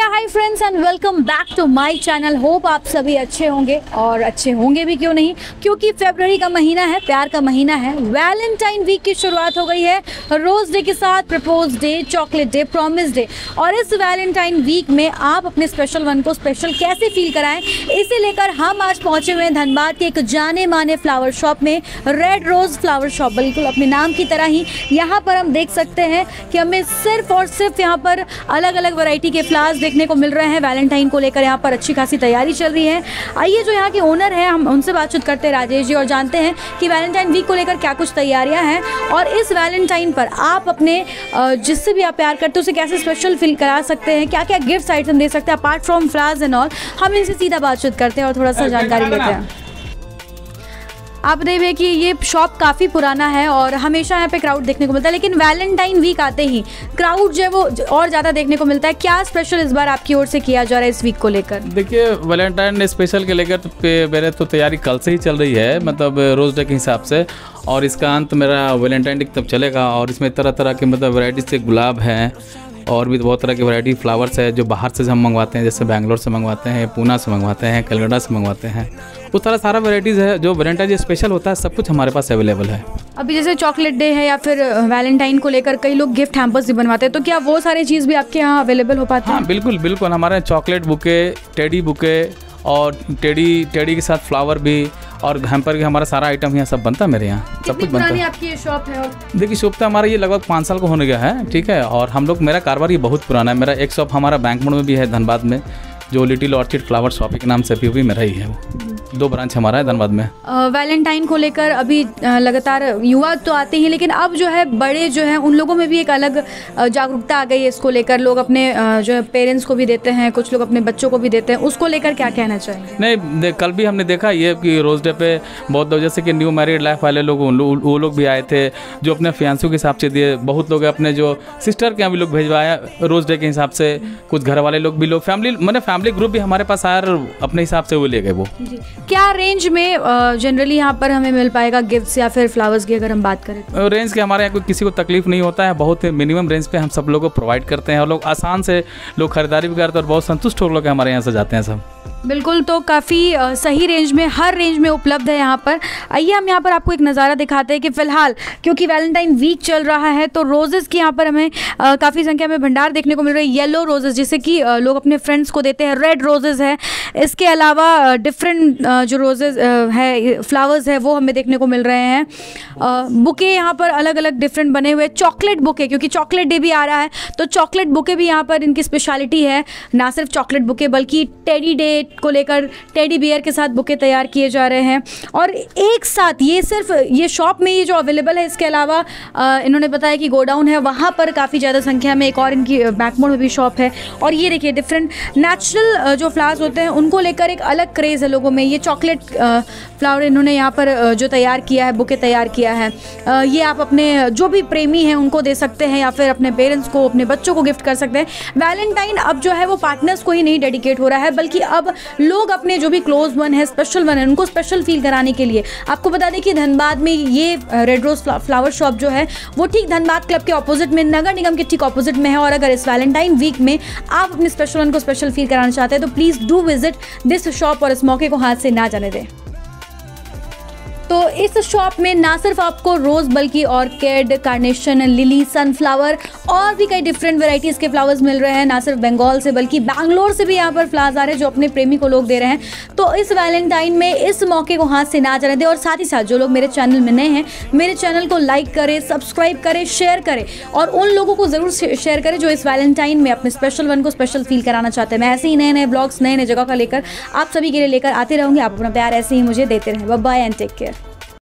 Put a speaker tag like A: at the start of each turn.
A: Hi friends and welcome back to my channel hope आप सभी अच्छे होंगे और अच्छे होंगे भी क्यों नहीं? क्योंकि फरवरी का महीना है, प्यार का महीना है। वैलेंटाइन वीक की शुरुआत हो गई है। रोज डे के साथ propose day chocolate day promise day और इस वैलेंटाइन वीक में आप अपने स्पेशल वन को स्पेशल कैसे फील कराएँ? इसे लेकर हम आज पहुँचे हुए हैं धनबाद के एक जाने माने फ्लावर शॉप में। रेड रोज फ्लावर शॉप बिल्कुल अपने नाम की तरह ही। यहाँ पर हम देख सकते हैं कि हमें सिर्फ़ और सिर्फ़ यहाँ पर अलग अलग वैरायटी के फ्लावर्स देखने को मिल रहे हैं। वैलेंटाइन को लेकर यहाँ पर अच्छी खासी तैयारी चल रही है। आइए जो यहाँ के ओनर हैं हम उनसे बातचीत करते हैं राजेश जी और जानते हैं कि वैलेंटाइन वीक को लेकर क्या कुछ तैयारियाँ हैं। और इस वैलेंटाइन पर आप अपने जिससे भी आप प्यार करते हो उसे कैसे स्पेशल फील करा सकते हैं? क्या क्या गिफ्ट आइटम दे सकते हैं apart from flowers and all हम इनसे सीधा बातचीत करते हैं और थोड़ा सा जानकारी लेते हैं। आप देखिए कि ये शॉप काफ़ी पुराना है और हमेशा यहाँ पे क्राउड देखने को मिलता है, लेकिन वैलेंटाइन वीक आते ही क्राउड जो है वो और ज़्यादा देखने को मिलता है। क्या स्पेशल इस बार आपकी ओर से किया जा रहा है इस वीक को लेकर?
B: देखिए वैलेंटाइन स्पेशल के लेकर तो मेरे तो तैयारी कल से ही चल रही है मतलब रोज डे के हिसाब से, और इसका अंत मेरा वैलेंटाइन डे तब चलेगा, और इसमें तरह तरह के मतलब वैरायटी से गुलाब हैं और भी बहुत तरह की वैरायटी फ्लावर्स है जो बाहर से हम मंगवाते हैं जैसे बैंगलोर से मंगवाते हैं पूना से मंगवाते हैं कलकत्ता से मंगवाते हैं। उस तरह सारा वैराइटीज़ है जो वैलेंटाइन डे स्पेशल होता है सब कुछ हमारे पास अवेलेबल है।
A: अभी जैसे चॉकलेट डे है या फिर वैलेंटाइन को लेकर कई लोग गिफ्ट हैम्पर्स भी बनवाते हैं तो क्या वो सारी चीज़ भी आपके यहाँ अवेलेबल हो पाती है?
B: हाँ बिल्कुल बिल्कुल। हमारे यहाँ चॉकलेट बुके टेडी बुके और टेडी टेडी के साथ फ्लावर भी और हैम्पर भी हमारा सारा आइटम यहाँ सब बनता है मेरे यहाँ। सब कुछ बनता है।
A: आपकी ये शॉप है
B: देखिए शॉप तो हमारा ये लगभग पाँच साल को होने गया है ठीक है? और हम लोग मेरा कारोबार ये बहुत पुराना है। मेरा एक शॉप हमारा बैंक मोड़ में भी है धनबाद में जो लिटिल ऑर्चिड फ्लावर शॉप के नाम से भी भी मेरा ही है। वो दो ब्रांच हमारा है धनबाद में।
A: वैलेंटाइन को लेकर अभी लगातार युवा तो आते हैं लेकिन अब जो है बड़े जो हैं उन लोगों में भी एक अलग जागरूकता आ गई है इसको लेकर। लोग अपने जो है पेरेंट्स को भी देते हैं कुछ लोग अपने बच्चों को भी देते हैं। उसको लेकर क्या कहना चाहिए
B: नहीं कल भी हमने देखा ये कि रोज डे पे बहुत लोग जैसे कि न्यू मैरिड लाइफ वाले लोग वो लोग भी आए थे जो अपने फियांसों के हिसाब से दिए। बहुत लोग अपने जो सिस्टर के यहाँ भी लोग भेजवाया रोज डे के हिसाब से। कुछ घर वाले लोग भी लोग फैमिली मैंने फैमिली ग्रुप भी हमारे पास आया अपने हिसाब से वो ले गए वो।
A: क्या रेंज में जनरली यहाँ पर हमें मिल पाएगा गिफ्ट्स या फिर फ्लावर्स की अगर हम बात करें
B: रेंज के हमारे यहाँ कोई किसी को तकलीफ़ नहीं होता है, बहुत मिनिमम रेंज पे हम सब लोग को प्रोवाइड करते हैं और लोग आसान से लोग खरीदारी भी करते हैं और बहुत संतुष्ट हो लोग हमारे यहाँ से जाते हैं सब।
A: बिल्कुल तो काफ़ी सही रेंज में, हर रेंज में उपलब्ध है यहाँ पर। आइए हम यहाँ पर आपको एक नज़ारा दिखाते हैं कि फ़िलहाल, क्योंकि वैलेंटाइन वीक चल रहा है तो रोज़ेज़ की यहाँ पर हमें काफ़ी संख्या में भंडार देखने को मिल रहे हैं। येलो रोज़ेज़ जिसे कि लोग अपने फ्रेंड्स को देते हैं रेड रोज़ेज़ है। इसके अलावा डिफरेंट जो रोज़ेज़ है फ्लावर्स है, वो हमें देखने को मिल रहे हैं। बुके यहाँ पर अलग अलग डिफरेंट बने हुए चॉकलेट बुके क्योंकि चॉकलेट डे भी आ रहा है तो चॉकलेट बुके भी यहाँ पर इनकी स्पेशलिटी है। ना सिर्फ़ चॉकलेट बुके बल्कि टेडी डे को लेकर टेडी बियर के साथ बुके तैयार किए जा रहे हैं। और एक साथ ये सिर्फ़ ये शॉप में ये जो अवेलेबल है, इसके अलावा इन्होंने बताया कि गोडाउन है, वहाँ पर काफ़ी ज़्यादा संख्या में एक और इनकी बैकमोड में भी शॉप है। और ये देखिए डिफरेंट नेचुरल जो फ्लावर्स होते हैं, उनको लेकर एक अलग क्रेज़ है लोगों में। ये चॉकलेट फ्लावर इन्होंने यहाँ पर जो तैयार किया है, बुके तैयार किया है। ये आप अपने जो भी प्रेमी हैं, उनको दे सकते हैं या फिर अपने पेरेंट्स को, अपने बच्चों को गिफ्ट कर सकते हैं। वैलेंटाइन अब जो है, वो पार्टनर्स को ही नहीं डेडिकेट हो रहा है, बल्कि अब लोग अपने जो भी क्लोज वन है स्पेशल वन है, उनको स्पेशल फील कराने के लिए। आपको बता दें कि धनबाद में ये रेड रोज फ्लावर शॉप जो है, वो ठीक धनबाद क्लब के ऑपोजिट में, नगर निगम के ठीक ऑपोजिट में है और अगर इस वैलेंटाइन वीक में आप अपने स्पेशल वन को स्पेशल फील कराना चाहते हैं तो please do visit this shop और इस मौके को हाथ से ना जाने दें। तो इस शॉप में ना सिर्फ़ आपको रोज, बल्कि ऑर्किड, कार्नेशन, लिली, सनफ्लावर और भी कई डिफरेंट वेराइटीज़ के फ्लावर्स मिल रहे हैं। ना सिर्फ़ बंगाल से, बल्कि बैंगलोर से भी यहाँ पर फ्लावर्स आ रहे हैं, जो अपने प्रेमी को लोग दे रहे हैं। तो इस वैलेंटाइन में इस मौके को हाथ से ना जाने दें, और साथ ही साथ जो लोग मेरे चैनल में नए हैं, मेरे चैनल को लाइक करें सब्सक्राइब करें शेयर करें, और उन लोगों को ज़रूर शेयर करें जो इस वैलेंटाइन में अपने स्पेशल वन को स्पेशल फील कराना चाहते हैं। मैं ऐसे ही नए नए ब्लॉग्स नए नए जगह का लेकर आप सभी के लिए लेकर आते रहूँगी। आप अपना प्यार ऐसे ही मुझे देते रहें। Bye and take care